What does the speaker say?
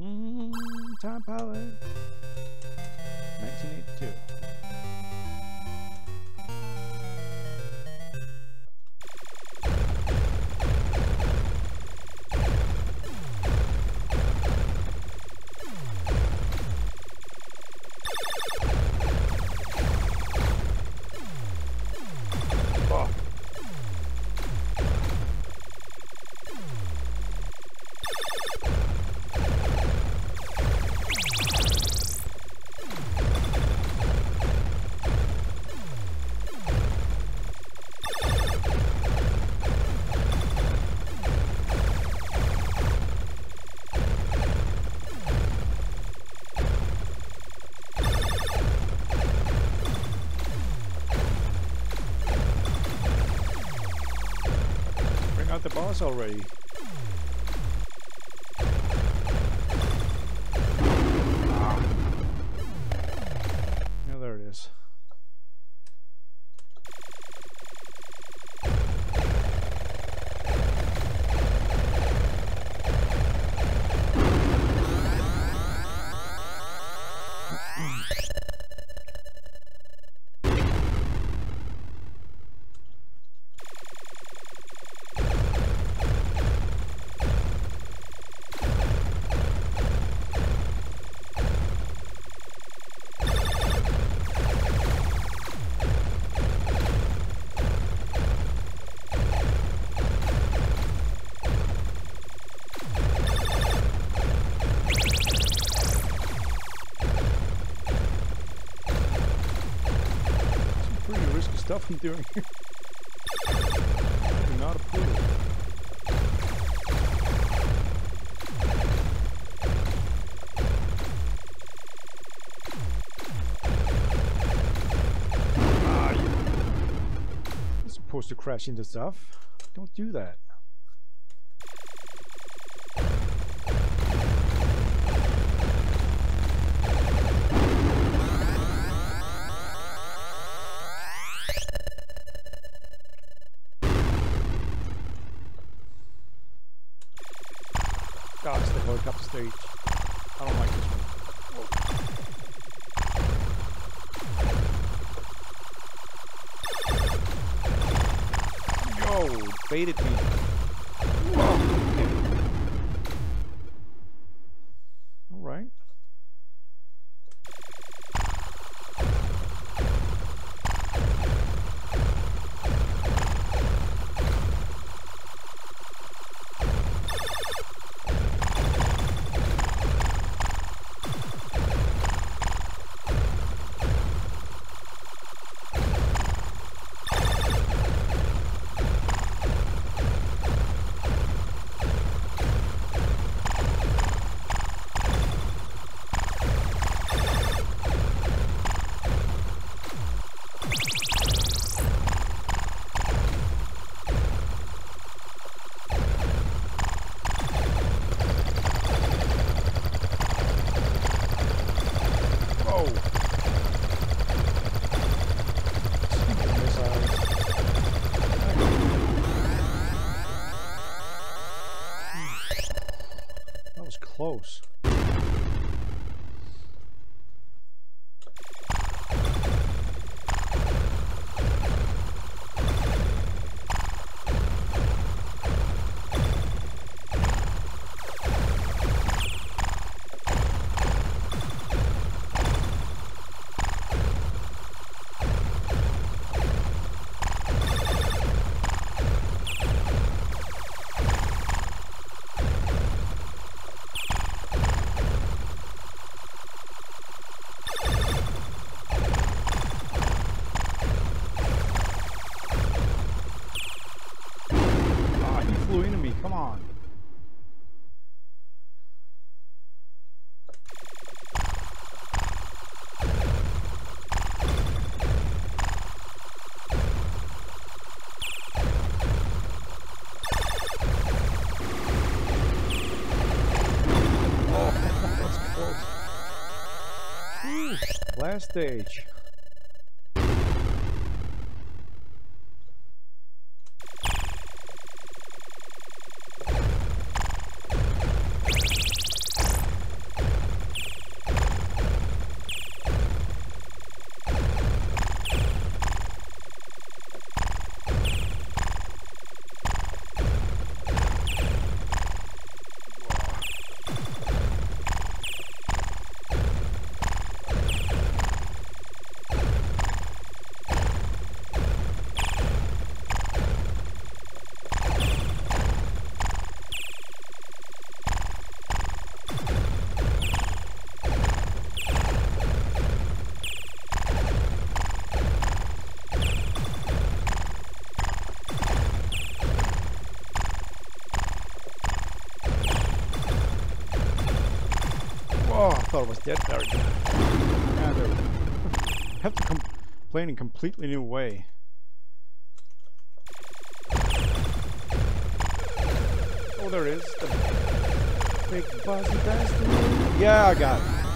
Mm, Time Pilot. Boss already. Stuff I'm doing here. Do not approve. Ah, you- You're supposed to crash into stuff. Don't do that. God, it's the stage. I don't like this one. Whoa. Yo, baited me. On. Last stage. Oh, I thought it was dead. There we go. Yeah, there we go. have to come play in a completely new way. Oh, there it is. The big buzzy bastard. Yeah, I got it.